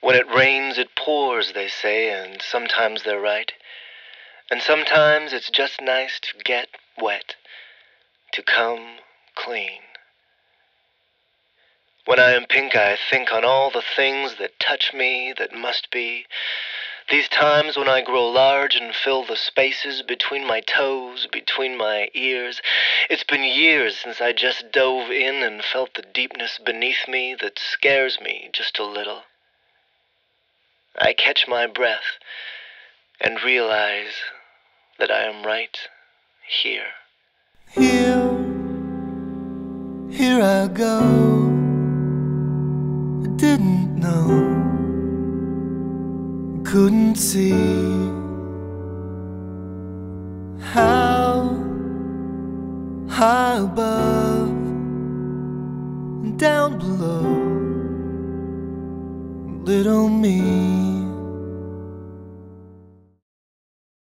When it rains, it pours, they say, and sometimes they're right. And sometimes it's just nice to get wet, to come clean. When I am pink, I think on all the things that touch me, that must be. These times when I grow large and fill the spaces between my toes, between my ears. It's been years since I just dove in and felt the deepness beneath me that scares me just a little. I catch my breath and realize that I am right here. Here, here I go. I didn't know, couldn't see how high above and down below, little me.